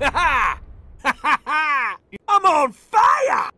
Ha ha! Ha ha ha! I'm on fire!